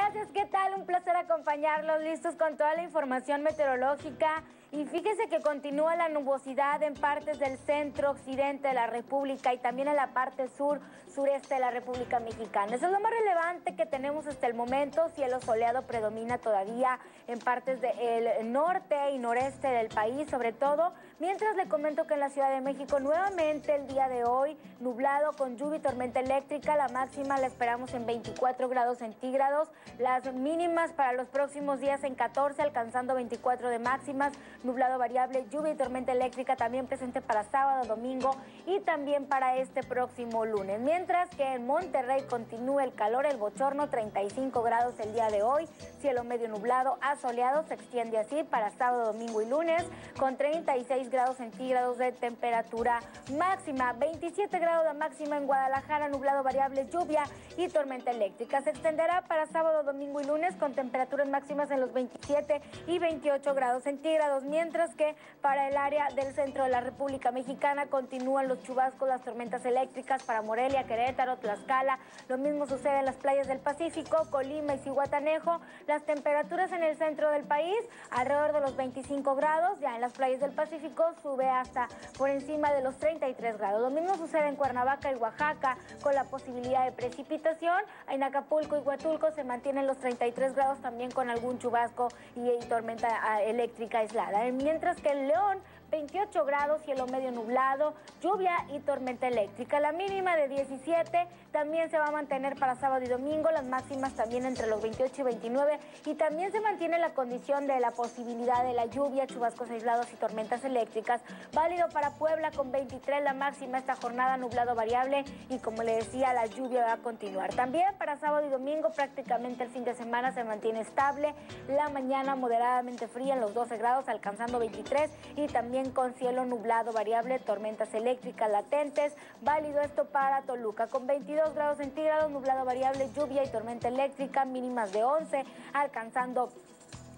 Gracias, ¿qué tal? Un placer acompañarlos, listos con toda la información meteorológica. Y fíjese que continúa la nubosidad en partes del centro occidente de la República y también en la parte sur sureste de la República Mexicana. Eso es lo más relevante que tenemos hasta el momento. Cielo soleado predomina todavía en partes del norte y noreste del país, sobre todo. Mientras le comento que en la Ciudad de México nuevamente el día de hoy nublado con lluvia y tormenta eléctrica. La máxima la esperamos en 24 grados centígrados. Las mínimas para los próximos días en 14, alcanzando 24 de máximas nublado variable, lluvia y tormenta eléctrica también presente para sábado, domingo y también para este próximo lunes. Mientras que en Monterrey continúa el calor, el bochorno, 35 grados el día de hoy, cielo medio nublado, asoleado, se extiende así para sábado, domingo y lunes, con 36 grados centígrados de temperatura máxima, 27 grados de máxima en Guadalajara, nublado variable, lluvia y tormenta eléctrica. Se extenderá para sábado, domingo y lunes con temperaturas máximas en los 27 y 28 grados centígrados mientras que para el área del centro de la República Mexicana continúan los chubascos, las tormentas eléctricas para Morelia, Querétaro, Tlaxcala. Lo mismo sucede en las playas del Pacífico, Colima y Cihuatanejo. Las temperaturas en el centro del país alrededor de los 25 grados, ya en las playas del Pacífico sube hasta por encima de los 33 grados. Lo mismo sucede en Cuernavaca y Oaxaca con la posibilidad de precipitación. En Acapulco y Huatulco se mantienen los 33 grados también con algún chubasco y, tormenta ah, eléctrica aislada. Mientras que en León 28 grados, cielo medio nublado, lluvia y tormenta eléctrica. La mínima de 17 también se va a mantener para sábado y domingo, las máximas también entre los 28 y 29 y también se mantiene la condición de la posibilidad de la lluvia, chubascos aislados y tormentas eléctricas. Válido para Puebla con 23 la máxima esta jornada nublado variable y como le decía la lluvia va a continuar. También para sábado y domingo prácticamente el fin de semana se mantiene estable, la mañana moderadamente fría en los 12 grados alcanzando 23 y con cielo nublado variable, tormentas eléctricas latentes. Válido esto para Toluca con 22 grados centígrados, nublado variable, lluvia y tormenta eléctrica, mínimas de 11, alcanzando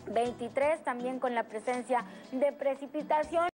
23, también con la presencia de precipitación.